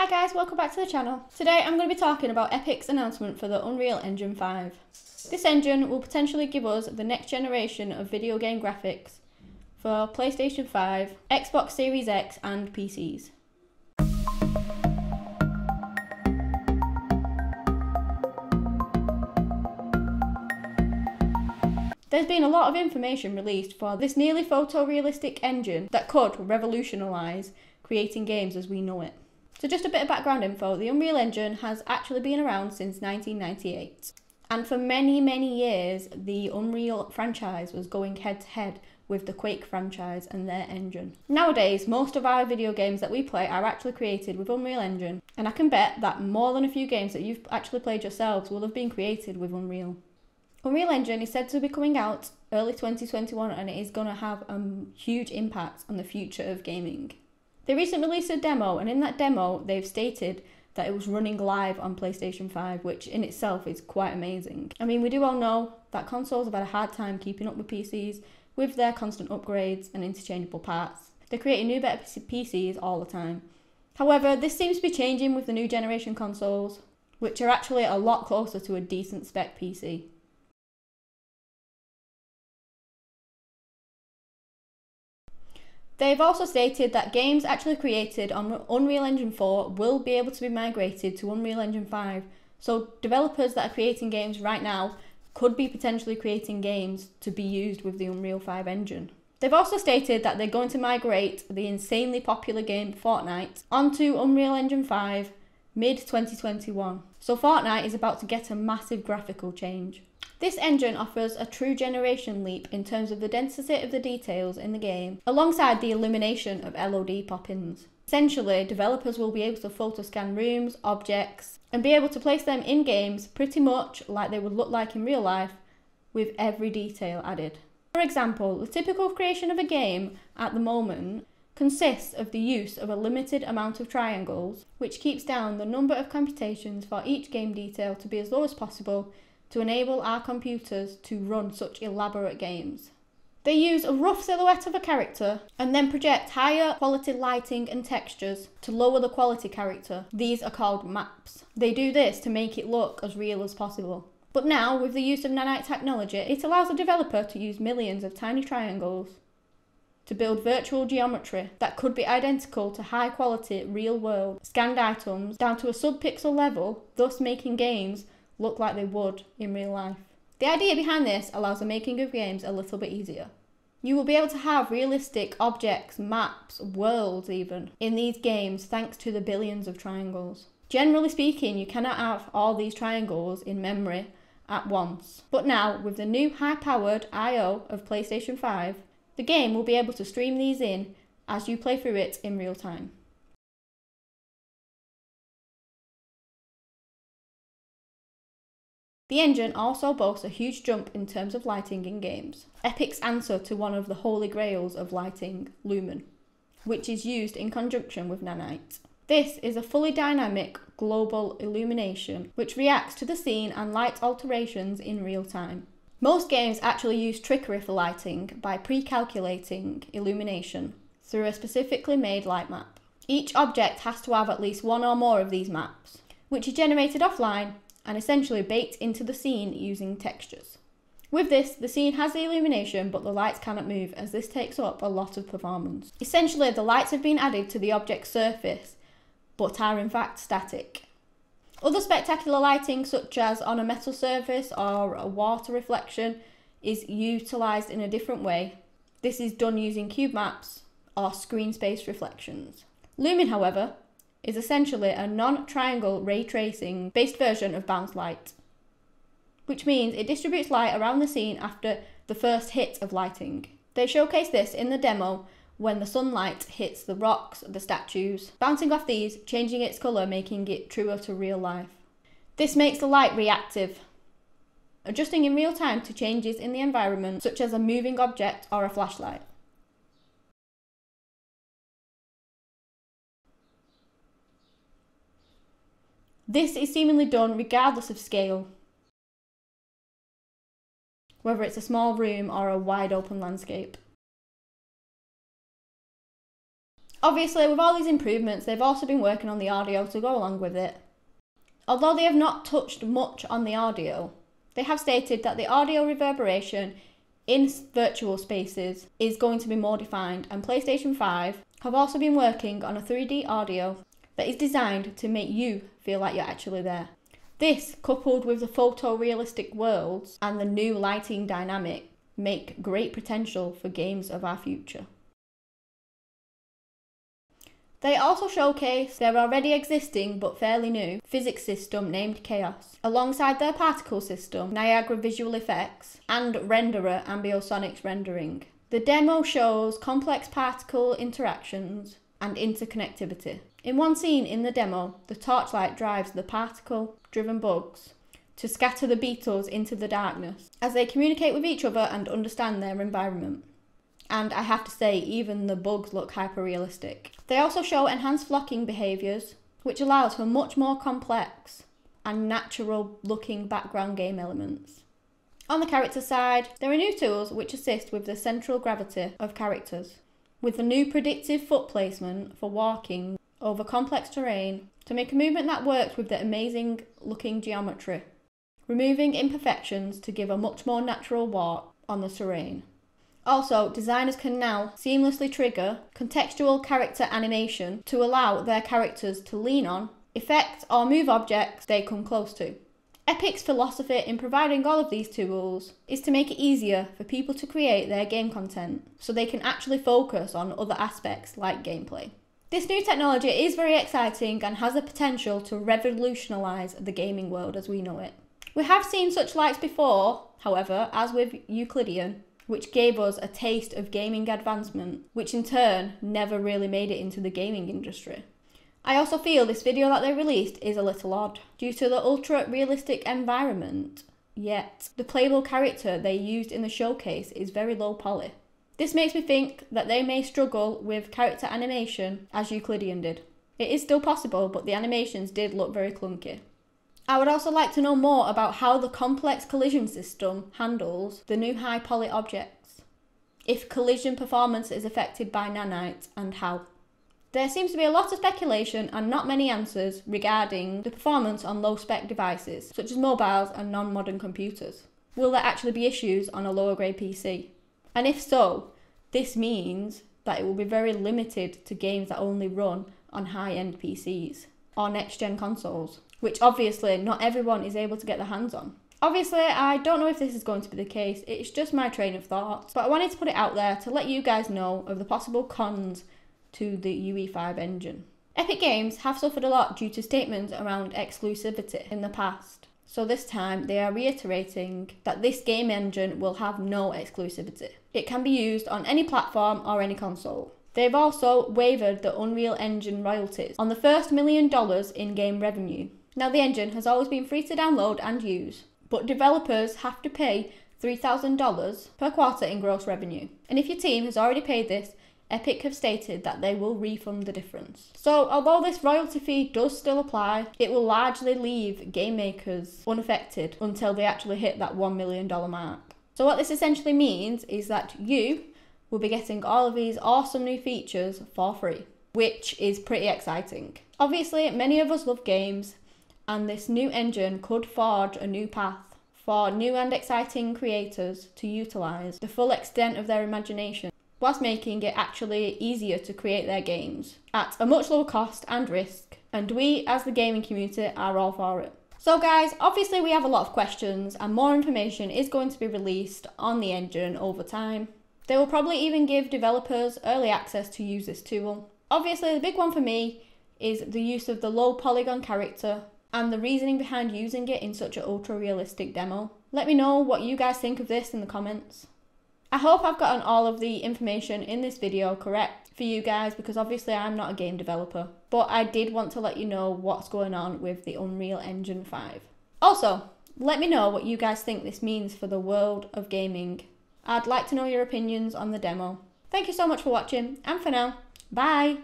Hi guys, welcome back to the channel. Today I'm going to be talking about Epic's announcement for the Unreal Engine 5. This engine will potentially give us the next generation of video game graphics for PlayStation 5, Xbox Series X and PCs. There's been a lot of information released for this nearly photorealistic engine that could revolutionise creating games as we know it. So just a bit of background info, the Unreal Engine has actually been around since 1998. And for many, many years, the Unreal franchise was going head to head with the Quake franchise and their engine. Nowadays, most of our video games that we play are actually created with Unreal Engine, and I can bet that more than a few games that you've actually played yourselves will have been created with Unreal. Unreal Engine is said to be coming out early 2021 and it is going to have a huge impact on the future of gaming. They recently released a demo, and in that demo, they've stated that it was running live on PlayStation 5, which in itself is quite amazing. I mean, we do all know that consoles have had a hard time keeping up with PCs with their constant upgrades and interchangeable parts. They're creating new better PCs all the time. However, this seems to be changing with the new generation consoles, which are actually a lot closer to a decent spec PC. They've also stated that games actually created on Unreal Engine 4 will be able to be migrated to Unreal Engine 5. So developers that are creating games right now could be potentially creating games to be used with the Unreal 5 engine. They've also stated that they're going to migrate the insanely popular game Fortnite onto Unreal Engine 5 mid 2021. So Fortnite is about to get a massive graphical change. This engine offers a true generation leap in terms of the density of the details in the game, alongside the illumination of LOD pop-ins. Essentially, developers will be able to photo scan rooms, objects, and be able to place them in games pretty much like they would look like in real life, with every detail added. For example, the typical creation of a game at the moment consists of the use of a limited amount of triangles, which keeps down the number of computations for each game detail to be as low as possible to enable our computers to run such elaborate games. They use a rough silhouette of a character and then project higher quality lighting and textures to lower the quality character. These are called maps. They do this to make it look as real as possible. But now, with the use of nanite technology, it allows a developer to use millions of tiny triangles to build virtual geometry that could be identical to high quality real world scanned items down to a sub-pixel level, thus making games look like they would in real life. The idea behind this allows the making of games a little bit easier. You will be able to have realistic objects, maps, worlds even, in these games thanks to the billions of triangles. Generally speaking, you cannot have all these triangles in memory at once. But now, with the new high-powered I.O. of PlayStation 5, the game will be able to stream these in as you play through it in real time. The engine also boasts a huge jump in terms of lighting in games. Epic's answer to one of the holy grails of lighting, Lumen, which is used in conjunction with nanite. This is a fully dynamic global illumination which reacts to the scene and light alterations in real time. Most games actually use trickery for lighting by pre-calculating illumination through a specifically made light map. Each object has to have at least one or more of these maps, which is generated offline and essentially baked into the scene using textures. With this, the scene has the illumination, but the lights cannot move as this takes up a lot of performance. Essentially, the lights have been added to the object's surface, but are in fact static. Other spectacular lighting, such as on a metal surface or a water reflection, is utilised in a different way. This is done using cube maps or screen space reflections. Lumen, however, is essentially a non-triangle ray tracing based version of bounce light, which means it distributes light around the scene after the first hit of lighting. They showcase this in the demo when the sunlight hits the rocks, of the statues, bouncing off these, changing its colour, making it truer to real life. This makes the light reactive, adjusting in real time to changes in the environment, such as a moving object or a flashlight. This is seemingly done regardless of scale, whether it's a small room or a wide open landscape. Obviously, with all these improvements, they've also been working on the audio to go along with it. Although they have not touched much on the audio, they have stated that the audio reverberation in virtual spaces is going to be more defined, and PlayStation 5 have also been working on a 3D audio that is designed to make you feel like you're actually there. This, coupled with the photorealistic worlds and the new lighting dynamic, make great potential for games of our future. They also showcase their already existing but fairly new physics system named Chaos, alongside their particle system, Niagara Visual Effects, and renderer Ambisonics Rendering. The demo shows complex particle interactions and interconnectivity. In one scene in the demo, the torchlight drives the particle driven bugs to scatter the beetles into the darkness as they communicate with each other and understand their environment. And I have to say, even the bugs look hyper realistic. They also show enhanced flocking behaviours, which allows for much more complex and natural looking background game elements. On the character side, there are new tools which assist with the central gravity of characters, with the new predictive foot placement for walking over complex terrain to make a movement that works with the amazing looking geometry, removing imperfections to give a much more natural walk on the terrain. Also, designers can now seamlessly trigger contextual character animation to allow their characters to lean on, effect, or move objects they come close to. Epic's philosophy in providing all of these tools is to make it easier for people to create their game content so they can actually focus on other aspects like gameplay. This new technology is very exciting and has the potential to revolutionise the gaming world as we know it. We have seen such likes before, however, as with Euclideon, which gave us a taste of gaming advancement, which in turn never really made it into the gaming industry. I also feel this video that they released is a little odd, due to the ultra realistic environment, yet the playable character they used in the showcase is very low poly. This makes me think that they may struggle with character animation as Euclideon did. It is still possible, but the animations did look very clunky. I would also like to know more about how the complex collision system handles the new high poly objects. If collision performance is affected by nanite and how. There seems to be a lot of speculation and not many answers regarding the performance on low spec devices, such as mobiles and non modern computers. Will there actually be issues on a lower grade PC? And if so, this means that it will be very limited to games that only run on high end PCs or next gen consoles, which obviously not everyone is able to get their hands on. Obviously, I don't know if this is going to be the case, it's just my train of thought, but I wanted to put it out there to let you guys know of the possible cons to the UE5 engine. Epic Games have suffered a lot due to statements around exclusivity in the past. So this time they are reiterating that this game engine will have no exclusivity. It can be used on any platform or any console. They've also waived the Unreal Engine royalties on the first million dollars in game revenue. Now, the engine has always been free to download and use, but developers have to pay $3,000 per quarter in gross revenue. And if your team has already paid this, Epic have stated that they will refund the difference. So, although this royalty fee does still apply, it will largely leave game makers unaffected until they actually hit that $1 million mark. So, what this essentially means is that you will be getting all of these awesome new features for free, which is pretty exciting. Obviously, many of us love games, and this new engine could forge a new path for new and exciting creators to utilise the full extent of their imagination whilst making it actually easier to create their games at a much lower cost and risk. And we, as the gaming community, are all for it. So, guys, obviously, we have a lot of questions, and more information is going to be released on the engine over time. They will probably even give developers early access to use this tool. Obviously, the big one for me is the use of the low polygon character and the reasoning behind using it in such an ultra realistic demo. Let me know what you guys think of this in the comments. I hope I've gotten all of the information in this video correct for you guys because obviously I'm not a game developer, but I did want to let you know what's going on with the Unreal Engine 5. Also, let me know what you guys think this means for the world of gaming. I'd like to know your opinions on the demo. Thank you so much for watching, and for now, bye!